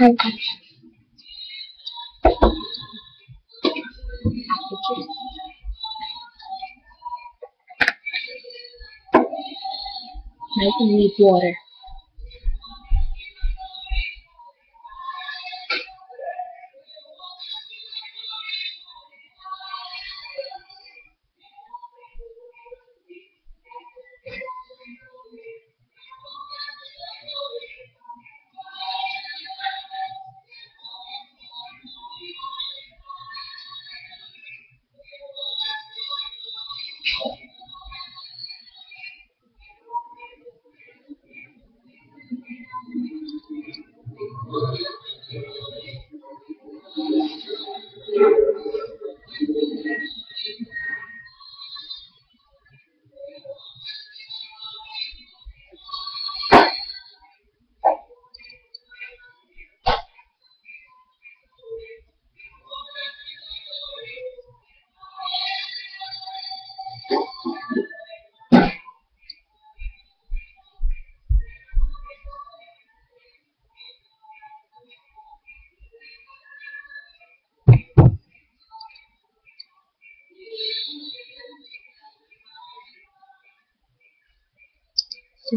Now you need water. 是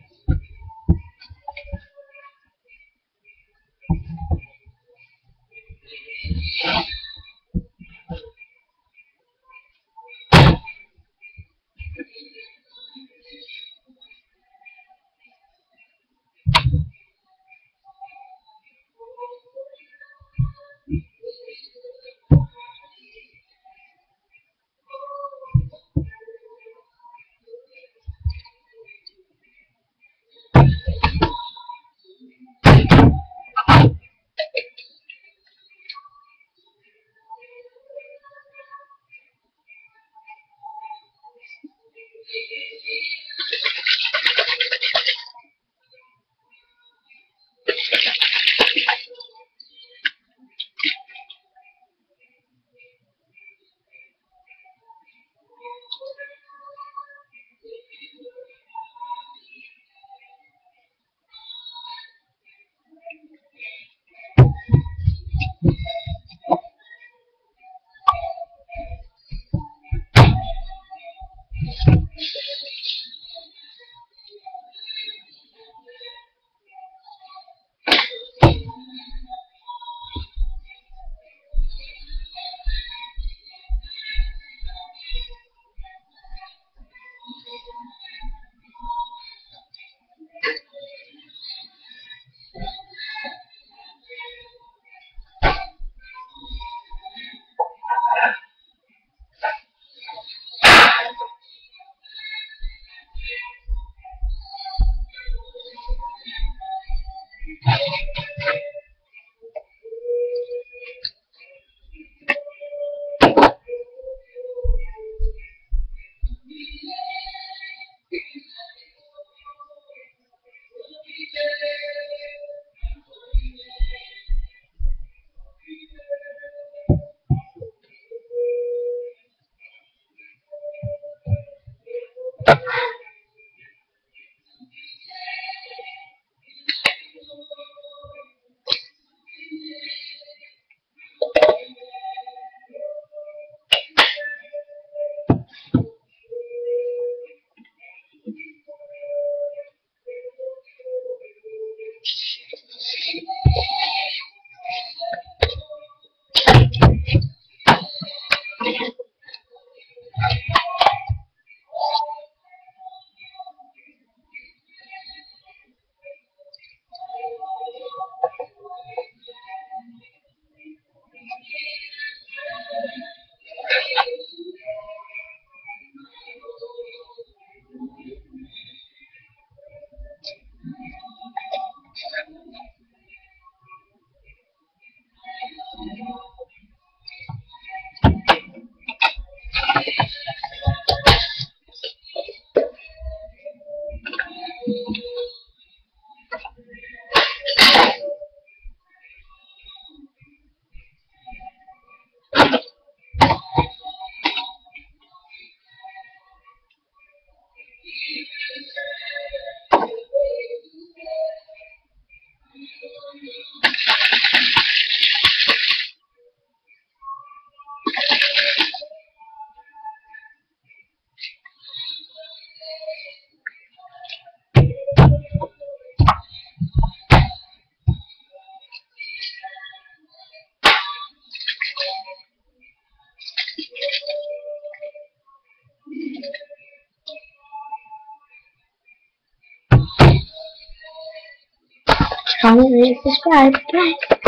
she Comment, rate, subscribe. Bye.